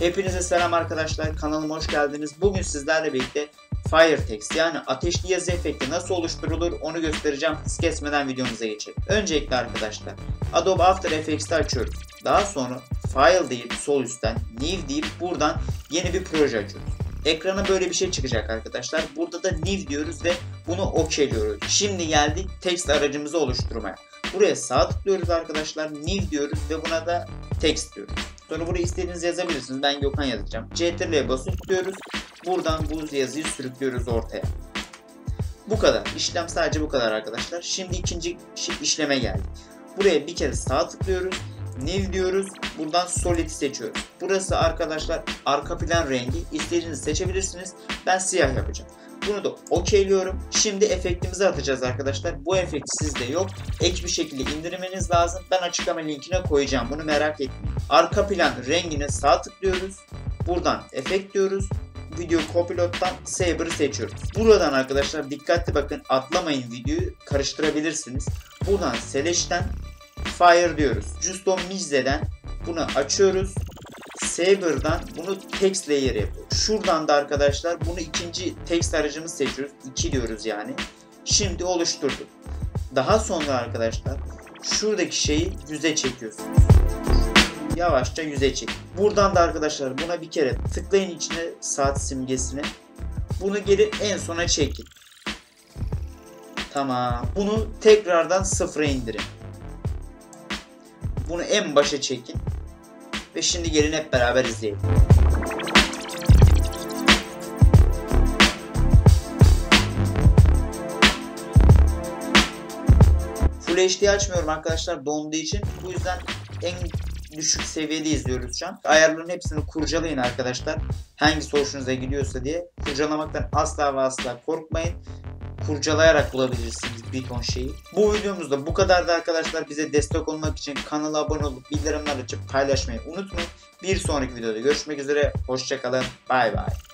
Hepinize selam arkadaşlar. Kanalıma hoş geldiniz. Bugün sizlerle birlikte Firetext yani ateşli yazı efekti nasıl oluşturulur onu göstereceğim. Hız kesmeden videomuza geçelim. Öncelikle arkadaşlar Adobe After Effects'i açıyoruz. Daha sonra File deyip sol üstten New deyip buradan yeni bir proje açıyoruz. Ekrana böyle bir şey çıkacak arkadaşlar. Burada da New diyoruz ve bunu okeyliyoruz. Şimdi geldik text aracımızı oluşturmaya. Buraya sağ tıklıyoruz arkadaşlar. New diyoruz ve buna da text diyoruz. Sonra buraya istediğiniz yazabilirsiniz. Ben Gökhan yazacağım. CTRL'ye basıp tutuyoruz. Buradan bu yazıyı sürüklüyoruz ortaya. Bu kadar. İşlem sadece bu kadar arkadaşlar. Şimdi ikinci işleme geldik. Buraya bir kere sağ tıklıyoruz. New diyoruz. Buradan Solid seçiyoruz. Burası arkadaşlar arka plan rengi. İstediğinizi seçebilirsiniz. Ben siyah yapacağım. Bunu da okeyliyorum. Şimdi efektimizi atacağız arkadaşlar. Bu efekt sizde yok. Ek bir şekilde indirmeniz lazım. Ben açıklama linkine koyacağım. Bunu merak etmeyin. Arka plan rengine sağ tıklıyoruz. Buradan efekt diyoruz. Video Copilot'tan Saber'ı seçiyoruz. Buradan arkadaşlar dikkatli bakın atlamayın videoyu karıştırabilirsiniz. Buradan Selash'ten Fire diyoruz. Custom Mixe'den bunu açıyoruz. Saber'dan bunu text layer yapıyoruz. Şuradan da arkadaşlar bunu ikinci text aracımız seçiyoruz. 2 diyoruz yani. Şimdi oluşturduk. Daha sonra arkadaşlar şuradaki şeyi yüze çekiyorsunuz. Yavaşça yüze çek. Buradan da arkadaşlar buna bir kere tıklayın içine saat simgesini. Bunu geri en sona çekin. Tamam. Bunu tekrardan sıfıra indirin. Bunu en başa çekin. Ve şimdi gelin hep beraber izleyelim. Full HD açmıyorum arkadaşlar donduğu için. Bu yüzden en düşük seviyede izliyoruz şu an. Ayarların hepsini kurcalayın arkadaşlar. Hangisi hoşunuza gidiyorsa diye. Kurcalamaktan asla ve asla korkmayın kurcalayarak bulabilirsiniz bir ton şeyi. Bu videomuzda bu kadardı arkadaşlar. Bize destek olmak için kanala abone olup bildirimler açıp paylaşmayı unutmayın. Bir sonraki videoda görüşmek üzere. Hoşçakalın. Bay bay.